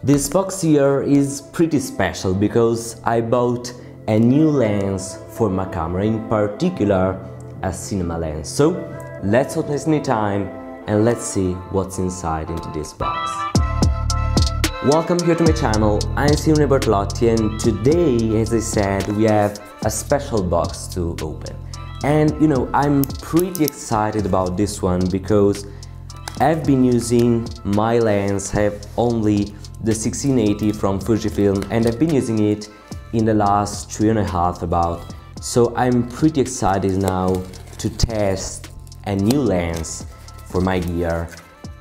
This box here is pretty special because I bought a new lens for my camera, in particular a cinema lens. So let's not waste any time and let's see what's inside into this box. Welcome here to my channel, I'm Simone Bortolotti and today, as I said, we have a special box to open. And you know, I'm pretty excited about this one because I've been using my lens, have only the 1680 from Fujifilm and I've been using it in the last three and a half about. So I'm pretty excited now to test a new lens for my gear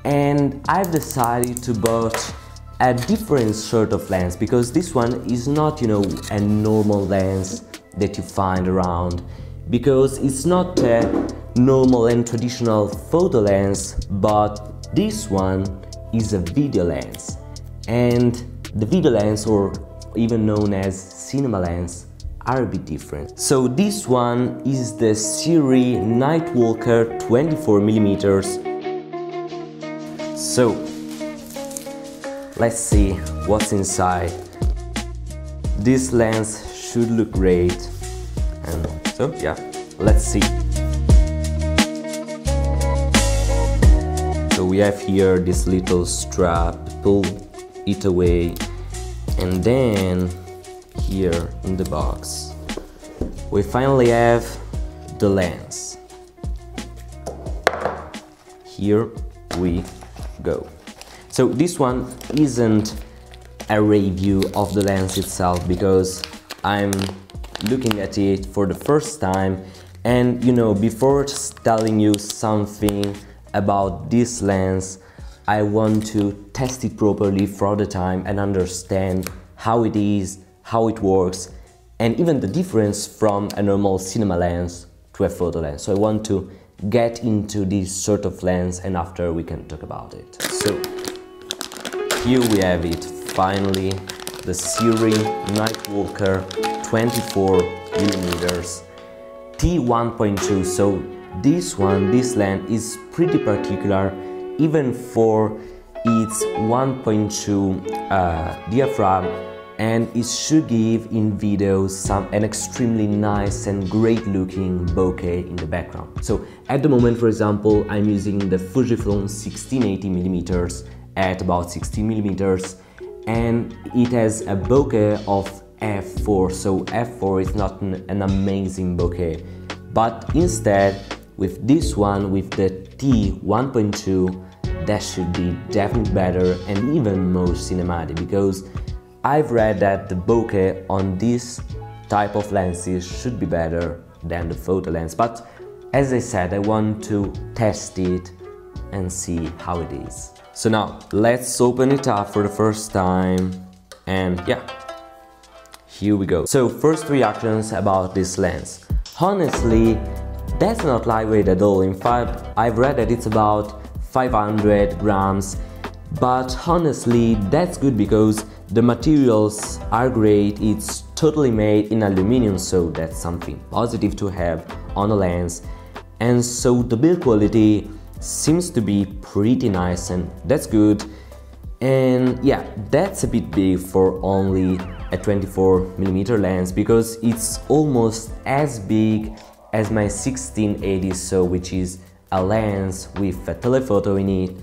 and I've decided to buy a different sort of lens because this one is not you know a normal lens that you find around because it's not a normal and traditional photo lens but this one is a video lens and the video lens or even known as cinema lens are a bit different. So this one is the Sirui Nightwalker 24 millimeters. So let's see what's inside. This lens should look great. And so yeah, let's see. So we have here this little strap, pull it away and then here in the box we finally have the lens. Here we go. So this one isn't a review of the lens itself because I'm looking at it for the first time. And you know before telling you something about this lens I want to test it properly for the time and understand how it is, how it works, and even the difference from a normal cinema lens to a photo lens. So I want to get into this sort of lens and after we can talk about it. So here we have it, finally, the Sirui Nightwalker 24 millimeters T1.2. So this one, this lens is pretty particular even for its 1.2 uh, diaphragm and it should give in video some an extremely nice and great looking bokeh in the background. So at the moment for example I'm using the Fujifilm 1680mm at about 16mm and it has a bokeh of f4 so f4 is not an, an amazing bokeh but instead with this one with the T1.2 that should be definitely better and even more cinematic because I've read that the bokeh on this type of lenses should be better than the photo lens but as I said I want to test it and see how it is. So now let's open it up for the first time and yeah here we go. So first reactions about this lens. Honestly that's not lightweight at all. In fact I've read that it's about 500 grams. But honestly that's good because the materials are great. It's totally made in aluminum so that's something positive to have on a lens. And so the build quality seems to be pretty nice and that's good. And yeah that's a bit big for only a 24 millimeter lens because it's almost as big as my 1680 so which is a lens with a telephoto in it.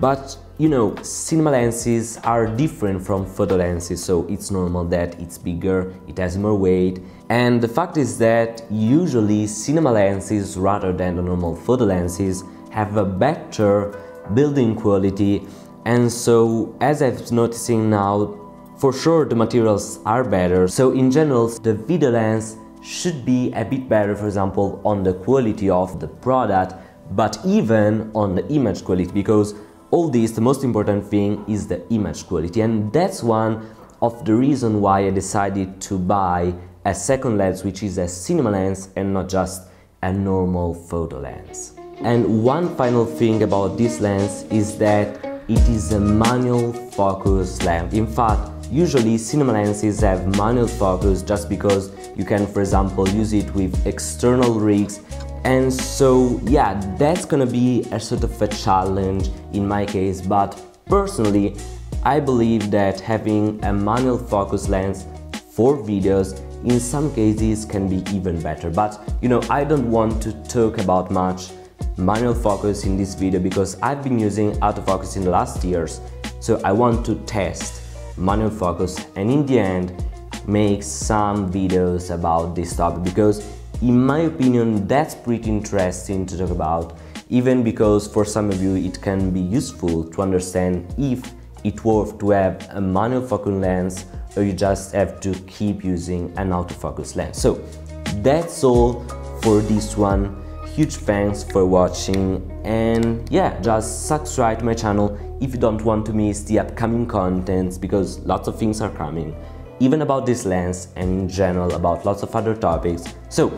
But you know cinema lenses are different from photo lenses so it's normal that it's bigger it has more weight. And the fact is that usually cinema lenses rather than the normal photo lenses have a better building quality. And so as I'm noticing now for sure the materials are better. So in general the video lens should be a bit better for example on the quality of the product but even on the image quality because all this the most important thing is the image quality and that's one of the reason why I decided to buy a second lens which is a cinema lens and not just a normal photo lens. And one final thing about this lens is that it is a manual focus lens. In fact, usually cinema lenses have manual focus just because you can for example use it with external rigs. And so yeah that's gonna be a sort of a challenge in my case. But personally I believe that having a manual focus lens for videos in some cases can be even better. But you know I don't want to talk about much manual focus in this video because I've been using autofocus in the last years. So I want to test manual focus and in the end make some videos about this topic because in my opinion that's pretty interesting to talk about. Even because for some of you it can be useful to understand if it's worth to have a manual focus lens or you just have to keep using an autofocus lens. So that's all for this one huge thanks for watching and yeah just subscribe to my channel if you don't want to miss the upcoming contents because lots of things are coming even about this lens and in general about lots of other topics. So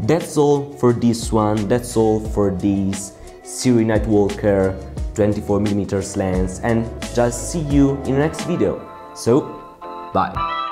that's all for this one that's all for this Sirui Nightwalker 24mm lens and just see you in the next video. So bye